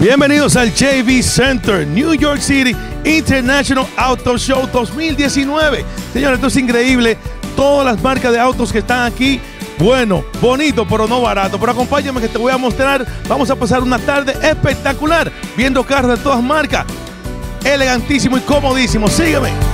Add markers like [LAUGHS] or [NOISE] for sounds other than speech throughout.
Bienvenidos al JV Center, New York City International Auto Show 2019. Señores, esto es increíble. Todas las marcas de autos que están aquí, bueno, bonito, pero no barato. Pero acompáñame que te voy a mostrar. Vamos a pasar una tarde espectacular viendo carros de todas marcas. Elegantísimo y comodísimo. Sígueme.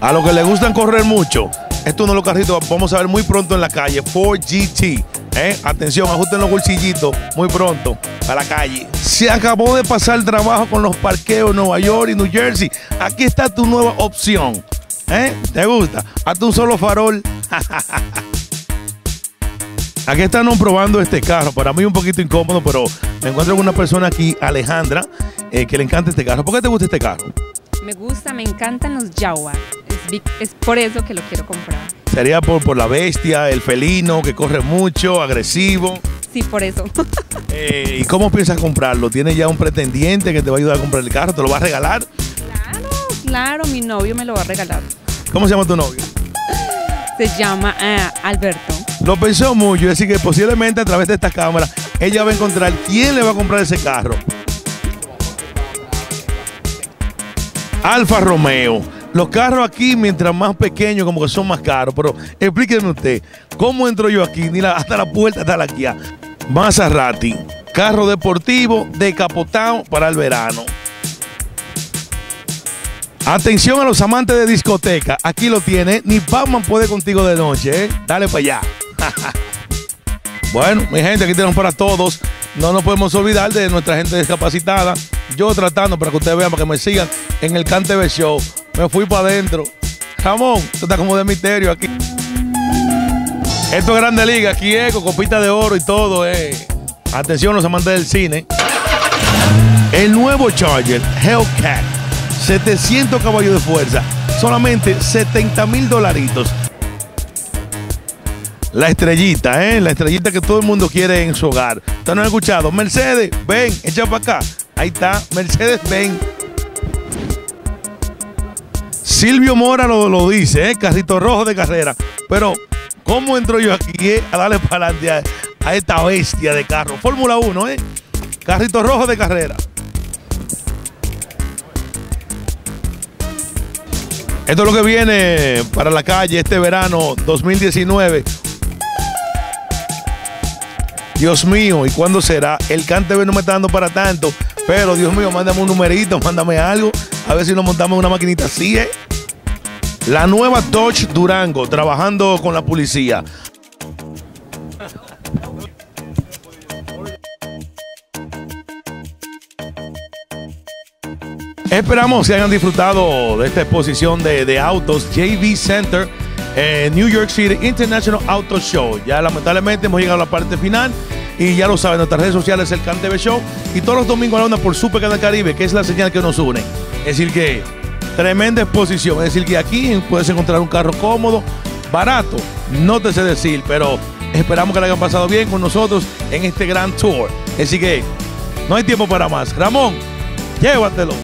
A los que les gustan correr mucho, esto es uno de los carritos que vamos a ver muy pronto en la calle, Ford GT. ¿eh? Atención, ajusten los bolsillitos muy pronto a la calle. Se acabó de pasar el trabajo con los parqueos en Nueva York y New Jersey. Aquí está tu nueva opción. ¿eh? ¿Te gusta? Hazte un solo farol. [LAUGHS] Aquí están probando este carro. Para mí un poquito incómodo, pero me encuentro con una persona aquí, Alejandra, eh, que le encanta este carro. ¿Por qué te gusta este carro? Me gusta, me encantan los Jaguar. Es, por eso que lo quiero comprar. Sería por, por la bestia, el felino que corre mucho, agresivo. Sí, por eso. [LAUGHS] Eh, ¿Y cómo piensas comprarlo? ¿Tienes ya un pretendiente que te va a ayudar a comprar el carro? ¿Te lo va a regalar? claro, claro, mi novio me lo va a regalar. ¿Cómo se llama tu novio? Se llama eh, Alberto. Lo pensó mucho, decir, que posiblemente a través de esta cámara ella va a encontrar quién le va a comprar ese carro. Alfa Romeo. Los carros aquí, mientras más pequeños, como que son más caros. Pero explíqueme usted, ¿cómo entro yo aquí? Ni la- hasta la puerta está la Kia. Maserati, carro deportivo decapotado para el verano. Atención a los amantes de discoteca. Aquí lo tiene. Ni Batman puede contigo de noche, ¿eh? Dale para allá. [LAUGHS] bueno, mi gente, aquí tenemos para todos. No nos podemos olvidar de nuestra gente discapacitada. Yo tratando para que ustedes vean, para que me sigan en el CanTV Show. Me fui para adentro. Jamón, esto está como de misterio aquí. Esto es Grande Liga, aquí es copita de oro y todo, eh. Atención los amantes del cine. El nuevo Charger Hellcat, 700 caballos de fuerza, solamente 70 mil dolaritos. La estrellita, ¿eh? La estrellita que todo el mundo quiere en su hogar. ¿Ustedes no han escuchado? Mercedes, ven, echa para acá. Ahí está, Mercedes, ven. Silvio Mora lo, lo dice, ¿eh? Carrito rojo de carrera. Pero, ¿cómo entro yo aquí eh? a darle para adelante a, a esta bestia de carro? Fórmula 1, ¿eh? Carrito rojo de carrera. Esto es lo que viene para la calle este verano 2019. Dios mío, ¿y cuándo será? El CanTV no me está dando para tanto. Pero Dios mío, mándame un numerito, mándame algo. A ver si nos montamos una maquinita así, ¿eh? La nueva Dodge Durango, trabajando con la policía. Esperamos que hayan disfrutado de esta exposición de, de autos JV Center New York City International Auto Show. Ya lamentablemente hemos llegado a la parte final y ya lo saben, nuestras redes sociales el CanTV Show y todos los domingos a la onda por Super Canal Caribe, que es la señal que nos une. Es decir que tremenda exposición. Es decir que aquí puedes encontrar un carro cómodo, barato, no te sé decir, pero esperamos que le hayan pasado bien con nosotros en este gran tour. Así que no hay tiempo para más. Ramón, llévatelo.